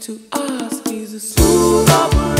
to us. He's a smooth operator.